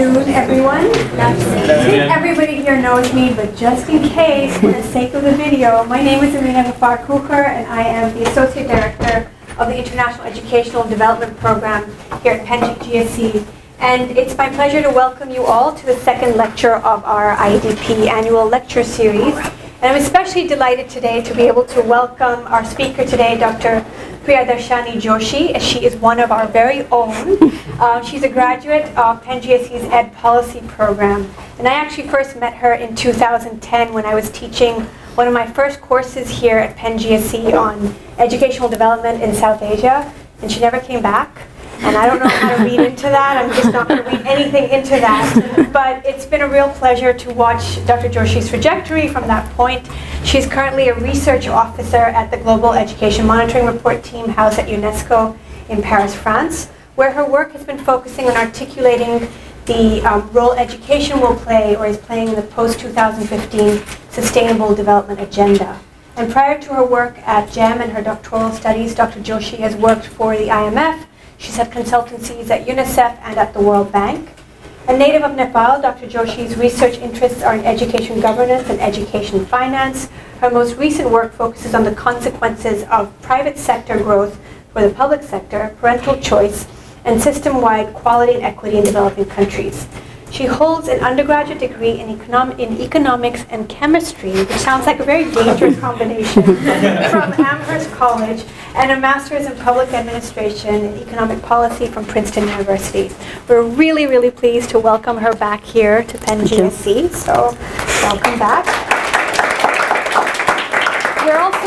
afternoon, everyone. I think everybody here knows me, but just in case, for the sake of the video, my name is Amina Ghaffar Kucher, and I am the Associate Director of the International Educational Development Program here at Penn GSE. And it's my pleasure to welcome you all to the second lecture of our IEDP annual lecture series. And I'm especially delighted today to be able to welcome our speaker today, Dr. Priyadarshani Joshi. As she is one of our very own. Uh, she's a graduate of Penn GSE's Ed Policy Program. And I actually first met her in 2010 when I was teaching one of my first courses here at Penn GSE on educational development in South Asia. And she never came back. And I don't know how to read into that. I'm just not going to read anything into that. But it's been a real pleasure to watch Dr. Joshi's trajectory from that point. She's currently a research officer at the Global Education Monitoring Report Team housed at UNESCO in Paris, France, where her work has been focusing on articulating the um, role education will play or is playing in the post-2015 Sustainable Development Agenda. And prior to her work at GEM and her doctoral studies, Dr. Joshi has worked for the IMF, She's had consultancies at UNICEF and at the World Bank. A native of Nepal, Dr. Joshi's research interests are in education governance and education finance. Her most recent work focuses on the consequences of private sector growth for the public sector, parental choice, and system-wide quality and equity in developing countries. She holds an undergraduate degree in, econom in economics and chemistry, which sounds like a very dangerous combination, from Amherst College, and a master's in public administration and economic policy from Princeton University. We're really, really pleased to welcome her back here to Penn GSE, so welcome back.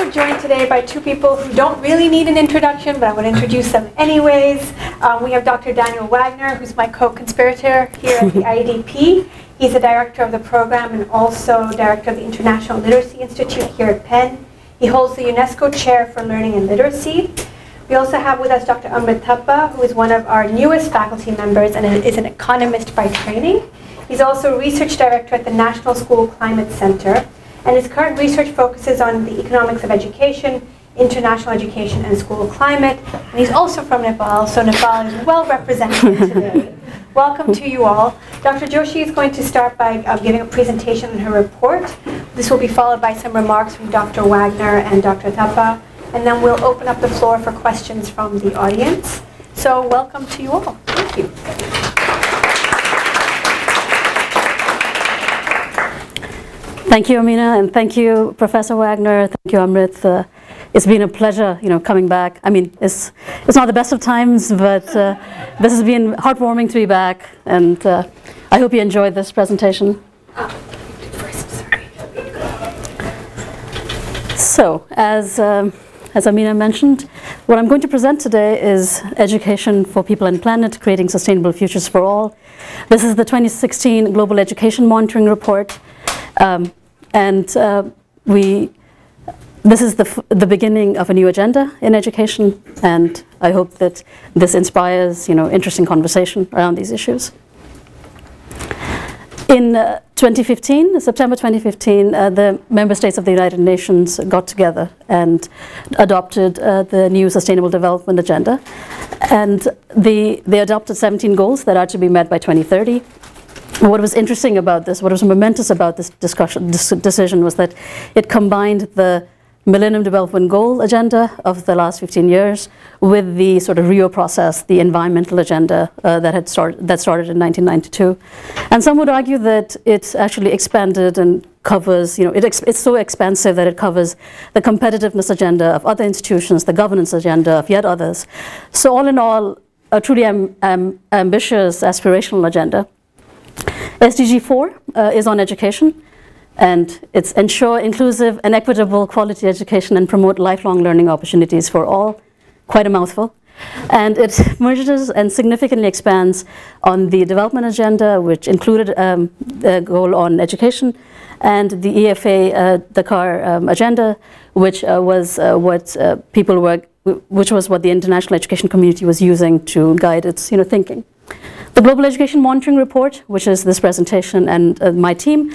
We're joined today by two people who don't really need an introduction, but I want to introduce them anyways. Um, we have Dr. Daniel Wagner, who's my co-conspirator here at the IEDP. He's the director of the program and also director of the International Literacy Institute here at Penn. He holds the UNESCO Chair for Learning and Literacy. We also have with us Dr. Amrit Thapa, who is one of our newest faculty members and is an economist by training. He's also research director at the National School Climate Center and his current research focuses on the economics of education, international education, and school climate. And he's also from Nepal, so Nepal is well represented today. Welcome to you all. Dr. Joshi is going to start by uh, giving a presentation on her report. This will be followed by some remarks from Dr. Wagner and Dr. Thapa, and then we'll open up the floor for questions from the audience. So welcome to you all. Thank you. Thank you, Amina, and thank you, Professor Wagner. Thank you, Amrit. Uh, it's been a pleasure, you know, coming back. I mean, it's it's not the best of times, but uh, this has been heartwarming to be back, and uh, I hope you enjoyed this presentation. So, as um, as Amina mentioned, what I'm going to present today is Education for People and Planet, Creating Sustainable Futures for All. This is the 2016 Global Education Monitoring Report. Um, and uh, we, this is the, the beginning of a new agenda in education, and I hope that this inspires you know, interesting conversation around these issues. In uh, 2015, September 2015, uh, the member states of the United Nations got together and adopted uh, the new Sustainable Development Agenda. And the, they adopted 17 goals that are to be met by 2030 what was interesting about this, what was momentous about this discussion, decision was that it combined the Millennium Development Goal agenda of the last 15 years with the sort of Rio process, the environmental agenda uh, that had started that started in 1992. And some would argue that it actually expanded and covers, you know, it it's so expansive that it covers the competitiveness agenda of other institutions, the governance agenda of yet others. So all in all, a truly am, am ambitious aspirational agenda. SDG 4 uh, is on education and it's ensure inclusive and equitable quality education and promote lifelong learning opportunities for all. Quite a mouthful. And it merges and significantly expands on the development agenda, which included um, the goal on education, and the EFA uh, Dakar um, agenda, which uh, was uh, what uh, people were, which was what the international education community was using to guide its you know, thinking. The Global Education Monitoring Report, which is this presentation and uh, my team,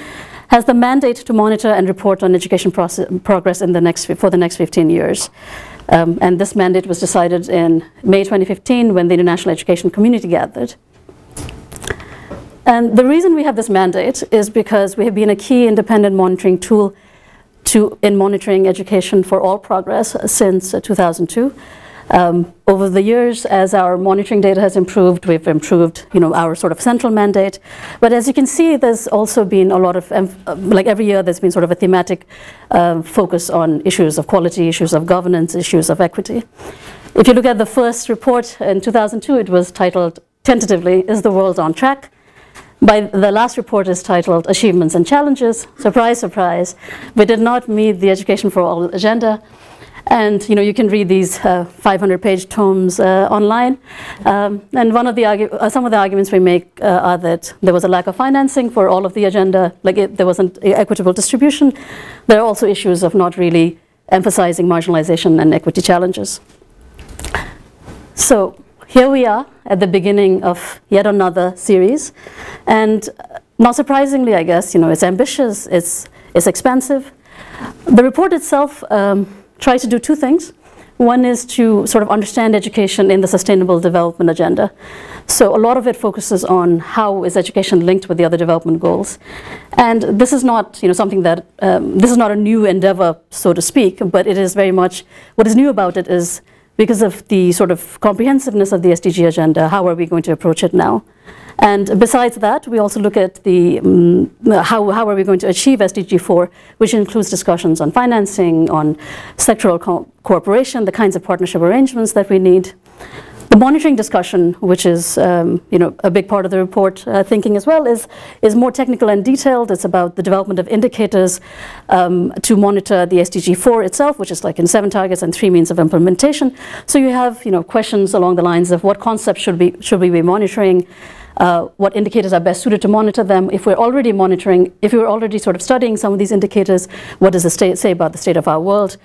has the mandate to monitor and report on education progress in the next, for the next 15 years. Um, and this mandate was decided in May 2015 when the international education community gathered. And the reason we have this mandate is because we have been a key independent monitoring tool to, in monitoring education for all progress since uh, 2002. Um, over the years, as our monitoring data has improved, we've improved, you know, our sort of central mandate. But as you can see, there's also been a lot of, um, like every year, there's been sort of a thematic uh, focus on issues of quality, issues of governance, issues of equity. If you look at the first report in 2002, it was titled, tentatively, Is the World on Track? By the last report is titled Achievements and Challenges. Surprise, surprise. We did not meet the Education for All agenda. And you know you can read these 500-page uh, tomes uh, online. Um, and one of the uh, some of the arguments we make uh, are that there was a lack of financing for all of the agenda, like it, there wasn't equitable distribution. There are also issues of not really emphasizing marginalization and equity challenges. So here we are at the beginning of yet another series. And not surprisingly, I guess, you know, it's ambitious, it's, it's expansive. The report itself um, tries to do two things. One is to sort of understand education in the sustainable development agenda. So a lot of it focuses on how is education linked with the other development goals. And this is not, you know, something that, um, this is not a new endeavor, so to speak, but it is very much, what is new about it is because of the sort of comprehensiveness of the SDG agenda, how are we going to approach it now? And besides that, we also look at the um, how, how are we going to achieve SDG 4, which includes discussions on financing, on sectoral co cooperation, the kinds of partnership arrangements that we need. The monitoring discussion, which is um, you know, a big part of the report uh, thinking as well, is, is more technical and detailed. It's about the development of indicators um, to monitor the SDG 4 itself, which is like in seven targets and three means of implementation. So you have you know, questions along the lines of what concepts should, be, should we be monitoring, uh, what indicators are best suited to monitor them. If we're already monitoring, if we're already sort of studying some of these indicators, what does it say about the state of our world?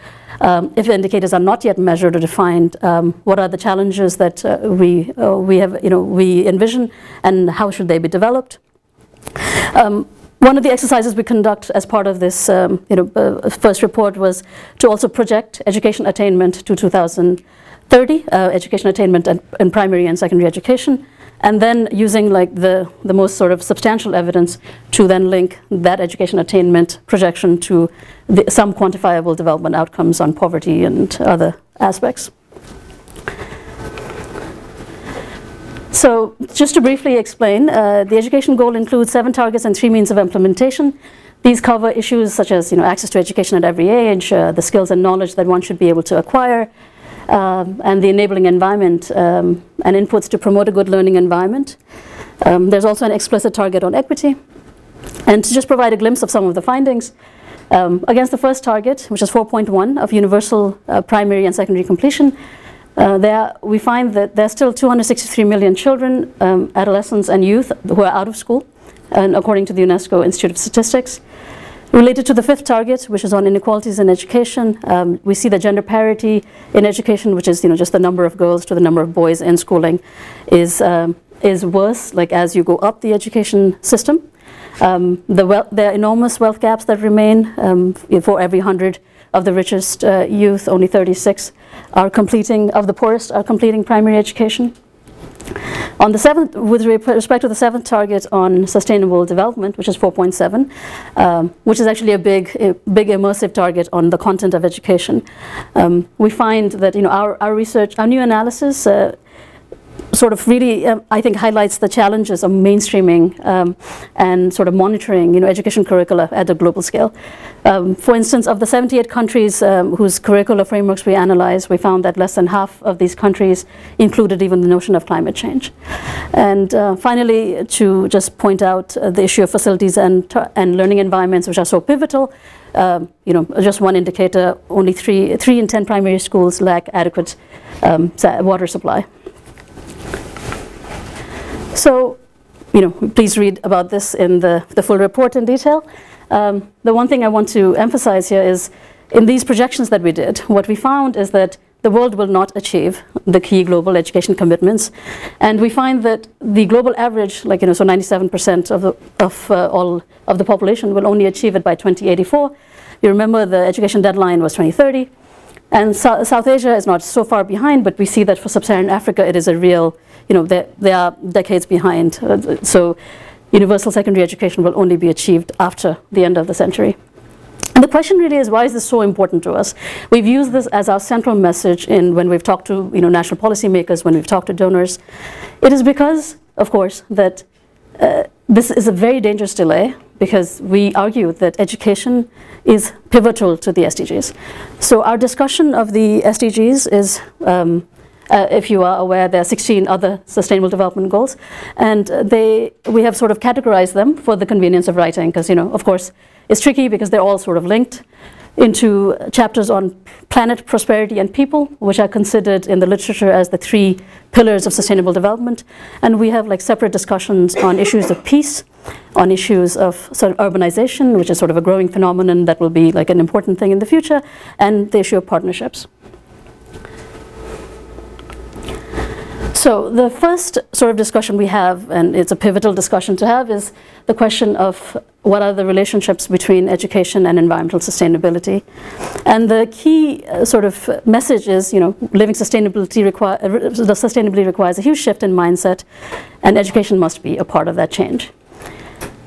Um, if the indicators are not yet measured or defined, um, what are the challenges that uh, we, uh, we, have, you know, we envision and how should they be developed? Um, one of the exercises we conduct as part of this um, you know, uh, first report was to also project education attainment to 2030, uh, education attainment in primary and secondary education and then using like the, the most sort of substantial evidence to then link that education attainment projection to the, some quantifiable development outcomes on poverty and other aspects. So just to briefly explain, uh, the education goal includes seven targets and three means of implementation. These cover issues such as you know, access to education at every age, uh, the skills and knowledge that one should be able to acquire, um, and the enabling environment um, and inputs to promote a good learning environment. Um, there's also an explicit target on equity. And to just provide a glimpse of some of the findings, um, against the first target, which is 4.1 of universal uh, primary and secondary completion, uh, there we find that there are still 263 million children, um, adolescents, and youth who are out of school, and according to the UNESCO Institute of Statistics. Related to the fifth target, which is on inequalities in education, um, we see that gender parity in education, which is you know just the number of girls to the number of boys in schooling, is um, is worse. Like as you go up the education system, um, the there are enormous wealth gaps that remain. Um, for every hundred of the richest uh, youth, only 36 are completing of the poorest are completing primary education. On the seventh, with respect to the seventh target on sustainable development, which is 4.7, um, which is actually a big, a big immersive target on the content of education, um, we find that you know our, our research, our new analysis uh, sort of really, um, I think, highlights the challenges of mainstreaming um, and sort of monitoring, you know, education curricula at a global scale. Um, for instance, of the 78 countries um, whose curricular frameworks we analyzed, we found that less than half of these countries included even the notion of climate change. And uh, finally, to just point out uh, the issue of facilities and, and learning environments, which are so pivotal, um, you know, just one indicator, only three, three in 10 primary schools lack adequate um, water supply. So, you know, please read about this in the, the full report in detail. Um, the one thing I want to emphasize here is in these projections that we did, what we found is that the world will not achieve the key global education commitments. And we find that the global average, like, you know, so 97% of, the, of uh, all of the population will only achieve it by 2084. You remember the education deadline was 2030. And so South Asia is not so far behind, but we see that for sub-Saharan Africa, it is a real, you know, they, they are decades behind. Uh, so universal secondary education will only be achieved after the end of the century. And the question really is, why is this so important to us? We've used this as our central message in when we've talked to you know, national policymakers, when we've talked to donors. It is because, of course, that uh, this is a very dangerous delay because we argue that education is pivotal to the SDGs. So our discussion of the SDGs is um, uh, if you are aware, there are 16 other Sustainable Development Goals, and they we have sort of categorized them for the convenience of writing, because you know, of course, it's tricky because they're all sort of linked into chapters on planet, prosperity, and people, which are considered in the literature as the three pillars of sustainable development. And we have like separate discussions on issues of peace, on issues of sort of urbanization, which is sort of a growing phenomenon that will be like an important thing in the future, and the issue of partnerships. So the first sort of discussion we have, and it's a pivotal discussion to have, is the question of what are the relationships between education and environmental sustainability. And the key uh, sort of message is, you know, living sustainability uh, requires a huge shift in mindset, and education must be a part of that change.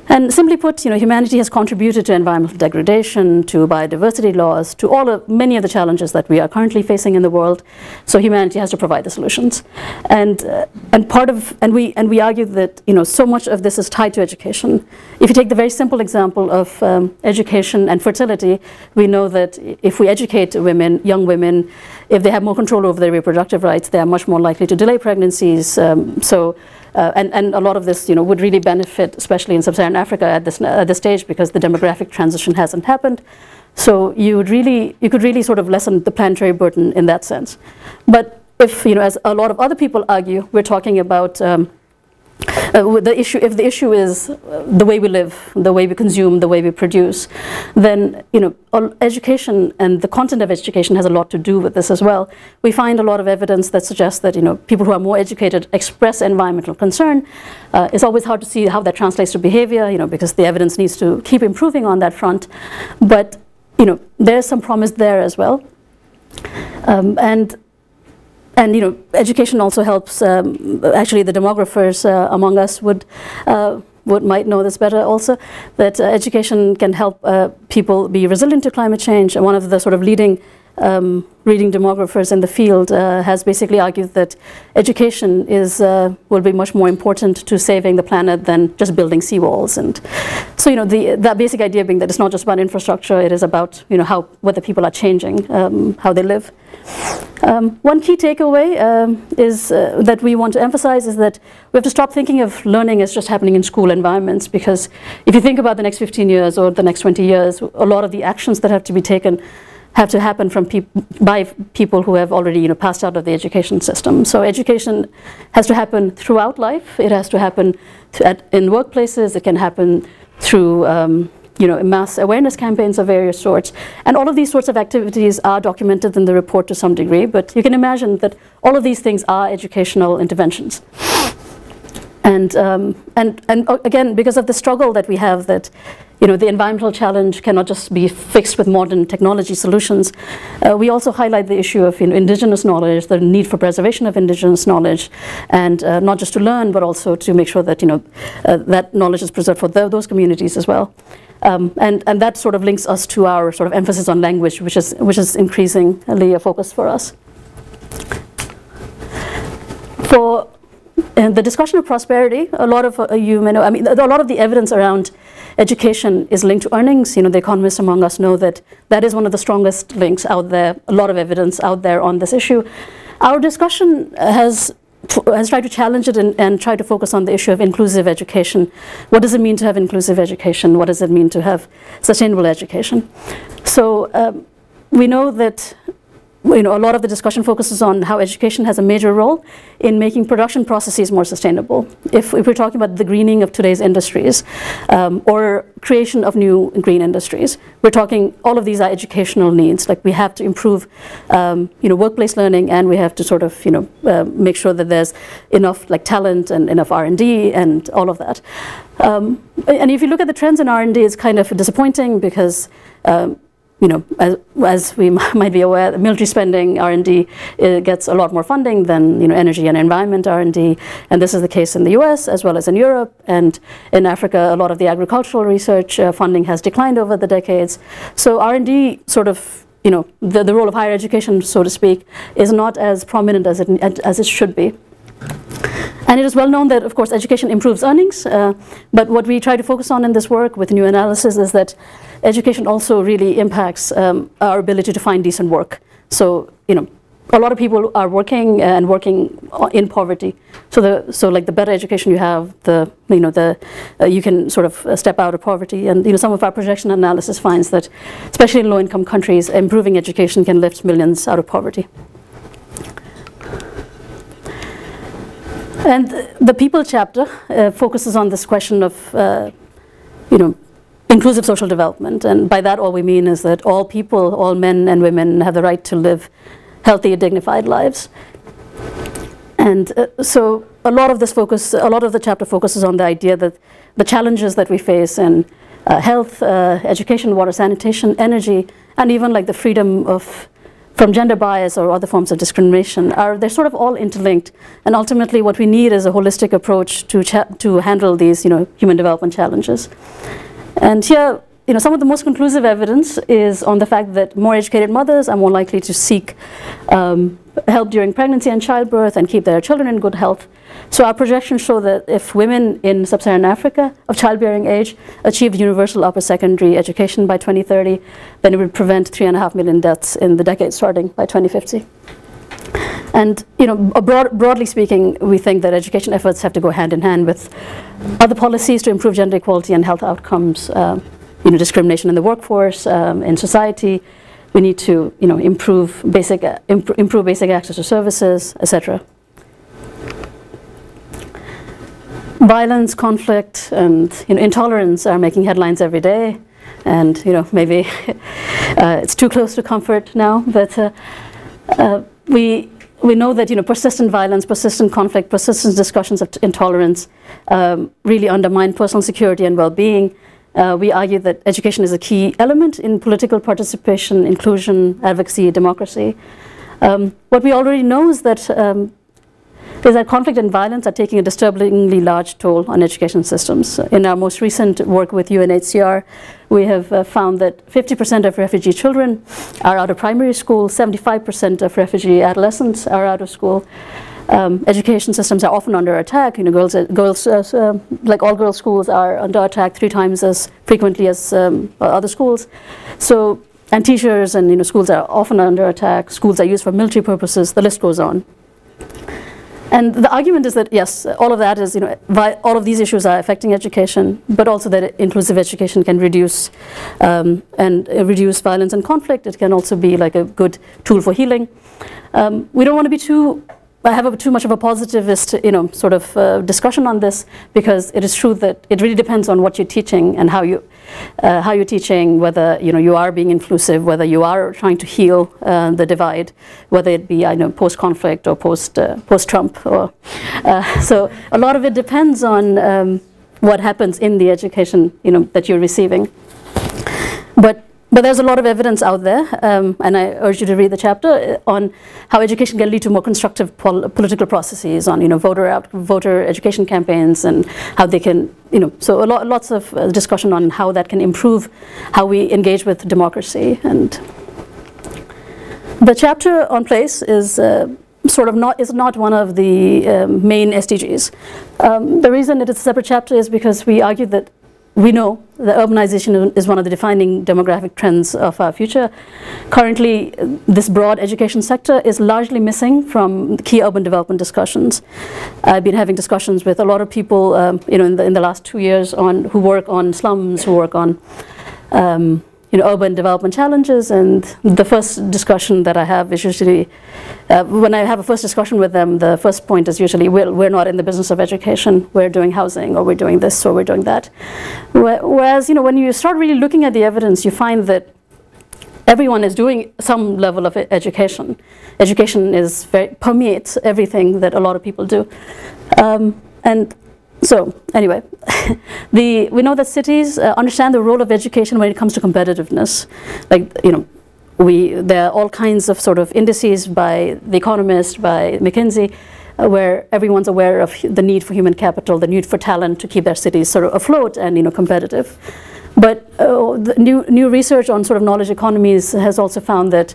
And simply put, you know, humanity has contributed to environmental degradation, to biodiversity loss, to all of many of the challenges that we are currently facing in the world. So humanity has to provide the solutions. And uh, and part of and we and we argue that you know so much of this is tied to education. If you take the very simple example of um, education and fertility, we know that if we educate women, young women, if they have more control over their reproductive rights, they are much more likely to delay pregnancies. Um, so uh, and, and a lot of this you know, would really benefit, especially in sub-Saharan Africa at this, at this stage because the demographic transition hasn't happened. So you would really, you could really sort of lessen the planetary burden in that sense. But if, you know, as a lot of other people argue, we're talking about um, uh, the issue, if the issue is uh, the way we live, the way we consume, the way we produce, then you know, education and the content of education has a lot to do with this as well. We find a lot of evidence that suggests that you know, people who are more educated express environmental concern. Uh, it's always hard to see how that translates to behavior, you know, because the evidence needs to keep improving on that front. But you know, there's some promise there as well. Um, and and you know, education also helps. Um, actually, the demographers uh, among us would uh, would might know this better also. That uh, education can help uh, people be resilient to climate change. And one of the sort of leading um, reading demographers in the field uh, has basically argued that education is uh, will be much more important to saving the planet than just building seawalls. And so, you know, the that basic idea being that it's not just about infrastructure; it is about you know how whether people are changing um, how they live. Um, one key takeaway um, is uh, that we want to emphasize is that we have to stop thinking of learning as just happening in school environments because if you think about the next 15 years or the next 20 years, a lot of the actions that have to be taken have to happen from by people who have already you know, passed out of the education system. So education has to happen throughout life. It has to happen at, in workplaces. It can happen through um, you know, mass awareness campaigns of various sorts. And all of these sorts of activities are documented in the report to some degree, but you can imagine that all of these things are educational interventions. And, um, and, and uh, again, because of the struggle that we have that you know, the environmental challenge cannot just be fixed with modern technology solutions. Uh, we also highlight the issue of you know, indigenous knowledge, the need for preservation of indigenous knowledge, and uh, not just to learn, but also to make sure that you know, uh, that knowledge is preserved for the, those communities as well. Um, and, and that sort of links us to our sort of emphasis on language, which is, which is increasingly a focus for us. For uh, the discussion of prosperity, a lot of uh, you may know, I mean, a lot of the evidence around education is linked to earnings. You know, the economists among us know that that is one of the strongest links out there, a lot of evidence out there on this issue. Our discussion has has tried to challenge it and, and try to focus on the issue of inclusive education. What does it mean to have inclusive education? What does it mean to have sustainable education? So um, we know that you know, a lot of the discussion focuses on how education has a major role in making production processes more sustainable. If, if we're talking about the greening of today's industries um, or creation of new green industries, we're talking all of these are educational needs. Like we have to improve, um, you know, workplace learning, and we have to sort of, you know, uh, make sure that there's enough like talent and enough R&D and all of that. Um, and if you look at the trends in R&D, it's kind of disappointing because um, you know, as, as we might be aware, military spending R&D uh, gets a lot more funding than you know energy and environment R&D, and this is the case in the U.S. as well as in Europe and in Africa. A lot of the agricultural research uh, funding has declined over the decades, so R&D sort of you know the, the role of higher education, so to speak, is not as prominent as it as it should be. And it is well known that, of course, education improves earnings, uh, but what we try to focus on in this work with new analysis is that education also really impacts um, our ability to find decent work. So, you know, a lot of people are working and working in poverty. So, the so like the better education you have, the you know the uh, you can sort of uh, step out of poverty. And you know some of our projection analysis finds that, especially in low-income countries, improving education can lift millions out of poverty. And the people chapter uh, focuses on this question of, uh, you know, inclusive social development. And by that, all we mean is that all people, all men and women, have the right to live healthy, dignified lives. And uh, so a lot of this focus, a lot of the chapter focuses on the idea that the challenges that we face in uh, health, uh, education, water, sanitation, energy, and even like the freedom of from gender bias or other forms of discrimination are they're sort of all interlinked. And ultimately what we need is a holistic approach to to handle these you know human development challenges. And here you know some of the most conclusive evidence is on the fact that more educated mothers are more likely to seek um, help during pregnancy and childbirth and keep their children in good health so our projections show that if women in sub-Saharan Africa of childbearing age achieved universal upper secondary education by 2030, then it would prevent three and a half million deaths in the decade starting by 2050. And you know, broad, broadly speaking, we think that education efforts have to go hand in hand with other policies to improve gender equality and health outcomes. Um, you know, discrimination in the workforce, um, in society. We need to, you know, improve basic, uh, imp improve basic access to services, etc. violence, conflict, and you know, intolerance are making headlines every day. And you know, maybe uh, it's too close to comfort now, but uh, uh, we we know that you know persistent violence, persistent conflict, persistent discussions of intolerance um, really undermine personal security and well-being. Uh, we argue that education is a key element in political participation, inclusion, advocacy, democracy. Um, what we already know is that um, is that conflict and violence are taking a disturbingly large toll on education systems. In our most recent work with UNHCR, we have uh, found that 50% of refugee children are out of primary school, 75% of refugee adolescents are out of school. Um, education systems are often under attack. You know, girls, uh, girls uh, uh, like all girls schools are under attack three times as frequently as um, other schools. So, and teachers and you know, schools are often under attack. Schools are used for military purposes. The list goes on. And the argument is that, yes, all of that is, you know, all of these issues are affecting education, but also that inclusive education can reduce um, and uh, reduce violence and conflict. It can also be like a good tool for healing. Um, we don't want to be too I have a, too much of a positivist, you know, sort of uh, discussion on this because it is true that it really depends on what you're teaching and how you, uh, how you're teaching, whether you know you are being inclusive, whether you are trying to heal uh, the divide, whether it be I know post-conflict or post uh, post-Trump, or uh, so a lot of it depends on um, what happens in the education, you know, that you're receiving. But but there's a lot of evidence out there, um, and I urge you to read the chapter uh, on how education can lead to more constructive pol political processes, on you know voter out, voter education campaigns, and how they can you know so a lot lots of uh, discussion on how that can improve how we engage with democracy. And the chapter on place is. Uh, sort of not is not one of the um, main SDGs. Um, the reason it is a separate chapter is because we argue that we know that urbanization is one of the defining demographic trends of our future. Currently, this broad education sector is largely missing from key urban development discussions. I've been having discussions with a lot of people, um, you know, in the, in the last two years on who work on slums, who work on um, you know, urban development challenges. And the first discussion that I have is usually, uh, when I have a first discussion with them, the first point is usually, we're, we're not in the business of education, we're doing housing, or we're doing this, or we're doing that. Whereas, you know, when you start really looking at the evidence, you find that everyone is doing some level of education. Education is very, permeates everything that a lot of people do. Um, and so anyway, the, we know that cities uh, understand the role of education when it comes to competitiveness. Like, you know, we, there are all kinds of sort of indices by The Economist, by McKinsey, uh, where everyone's aware of the need for human capital, the need for talent to keep their cities sort of afloat and you know competitive. But uh, new, new research on sort of knowledge economies has also found that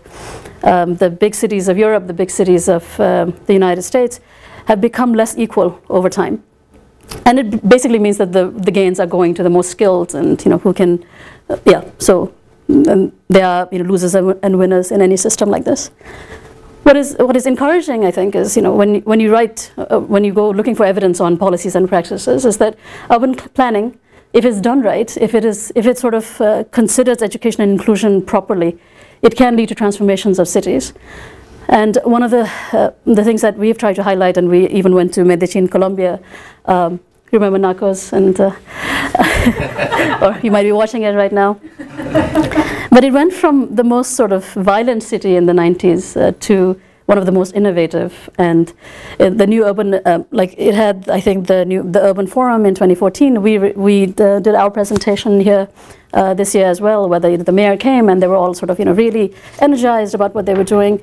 um, the big cities of Europe, the big cities of um, the United States, have become less equal over time. And it basically means that the, the gains are going to the most skilled and you know who can, uh, yeah. So there are you know, losers and winners in any system like this. What is, what is encouraging, I think, is you know, when, when you write, uh, when you go looking for evidence on policies and practices, is that urban planning, if it's done right, if it, is, if it sort of uh, considers education and inclusion properly, it can lead to transformations of cities. And one of the, uh, the things that we've tried to highlight, and we even went to Medellin, Colombia, um, remember Narcos, and uh, or you might be watching it right now. but it went from the most sort of violent city in the 90s uh, to one of the most innovative. And uh, the new urban, uh, like it had, I think, the new the urban forum in 2014. We we uh, did our presentation here. Uh, this year as well, where the, the mayor came and they were all sort of, you know, really energized about what they were doing.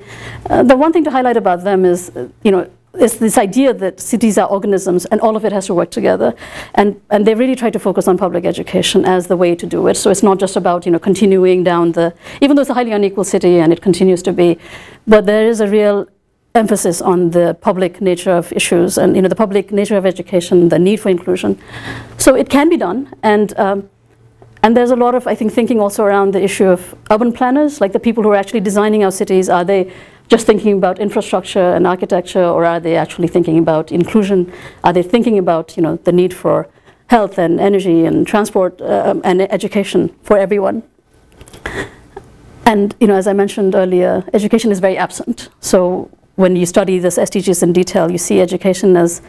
Uh, the one thing to highlight about them is, you know, is this idea that cities are organisms and all of it has to work together. And, and they really try to focus on public education as the way to do it. So it's not just about you know, continuing down the, even though it's a highly unequal city and it continues to be, but there is a real emphasis on the public nature of issues and you know, the public nature of education, the need for inclusion. So it can be done. And, um, and there's a lot of, I think, thinking also around the issue of urban planners, like the people who are actually designing our cities, are they just thinking about infrastructure and architecture, or are they actually thinking about inclusion? Are they thinking about you know the need for health and energy and transport uh, and education for everyone? And you know, as I mentioned earlier, education is very absent. So when you study this SDGs in detail, you see education as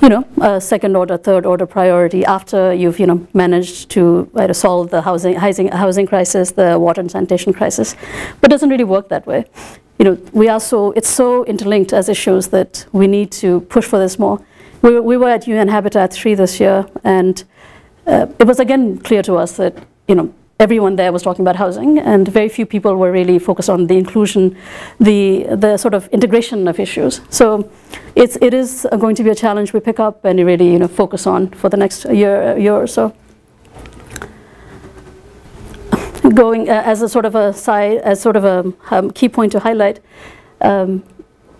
you know, a second order, third order priority after you've, you know, managed to uh, solve the housing, housing, housing crisis, the water and sanitation crisis. But it doesn't really work that way you know, we are so, it's so interlinked as issues that we need to push for this more. We, we were at UN Habitat 3 this year, and uh, it was again clear to us that, you know, everyone there was talking about housing, and very few people were really focused on the inclusion, the, the sort of integration of issues. So it's, it is going to be a challenge we pick up and really, you know, focus on for the next year, year or so. Going uh, as a sort of a side, as sort of a um, key point to highlight, um,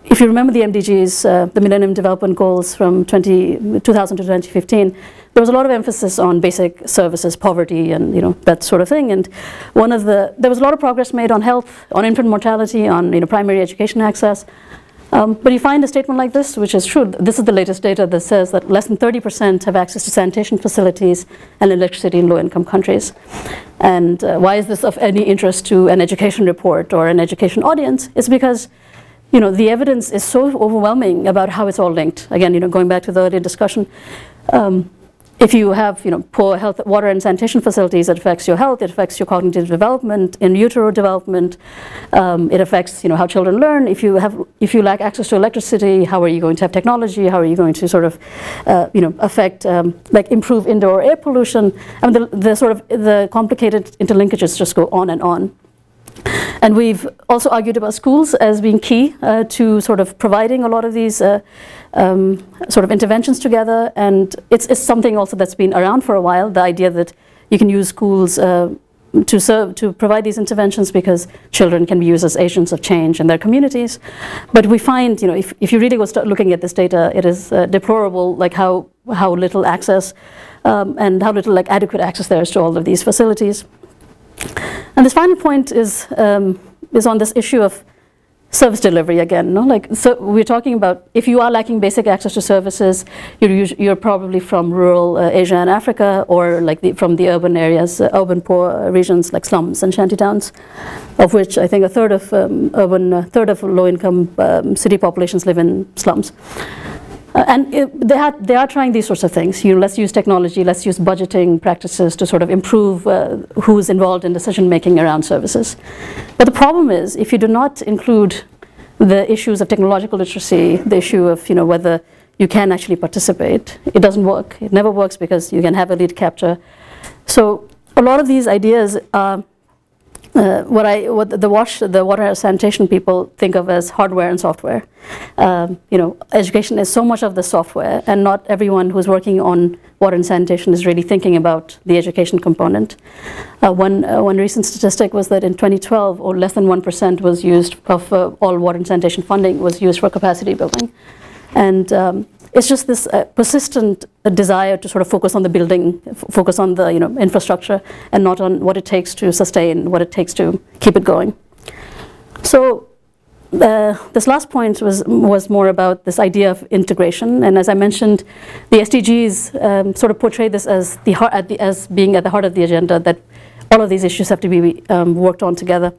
if you remember the MDGs, uh, the Millennium Development Goals from 20, 2000 to 2015, there was a lot of emphasis on basic services, poverty, and you know that sort of thing. And one of the there was a lot of progress made on health, on infant mortality, on you know primary education access. Um, but you find a statement like this, which is true. This is the latest data that says that less than 30% have access to sanitation facilities and electricity in low-income countries. And uh, why is this of any interest to an education report or an education audience? It's because you know, the evidence is so overwhelming about how it's all linked. Again, you know, going back to the earlier discussion, um, if you have you know, poor health, water and sanitation facilities, it affects your health, it affects your cognitive development, in utero development, um, it affects you know, how children learn. If you, have, if you lack access to electricity, how are you going to have technology? How are you going to sort of uh, you know, affect, um, like improve indoor air pollution? I mean, the, the sort of the complicated interlinkages just go on and on. And we've also argued about schools as being key uh, to sort of providing a lot of these uh, um, sort of interventions together. And it's, it's, something also that's been around for a while, the idea that you can use schools uh, to serve, to provide these interventions because children can be used as agents of change in their communities. But we find, you know, if, if you really go start looking at this data, it is uh, deplorable, like how, how little access um, and how little like adequate access there is to all of these facilities. And this final point is, um, is on this issue of service delivery again. No? Like, so we're talking about if you are lacking basic access to services, you're, you're probably from rural uh, Asia and Africa or like the, from the urban areas, uh, urban poor regions like slums and shantytowns, of which I think a third of um, urban, a third of low-income um, city populations live in slums. Uh, and it, they, they are trying these sorts of things. You know, let's use technology, let's use budgeting practices to sort of improve uh, who's involved in decision making around services. But the problem is, if you do not include the issues of technological literacy, the issue of you know, whether you can actually participate. It doesn't work. It never works because you can have elite capture. So a lot of these ideas are uh, what I what the wash the water sanitation people think of as hardware and software. Um, you know, education is so much of the software, and not everyone who's working on water and sanitation is really thinking about the education component. Uh, one uh, one recent statistic was that in 2012, or less than one percent was used of uh, all water and sanitation funding was used for capacity building, and um, it's just this uh, persistent uh, desire to sort of focus on the building, focus on the you know infrastructure, and not on what it takes to sustain, what it takes to keep it going. So. Uh, this last point was was more about this idea of integration, and as I mentioned, the SDGs um, sort of portray this as the the, as being at the heart of the agenda. That all of these issues have to be um, worked on together.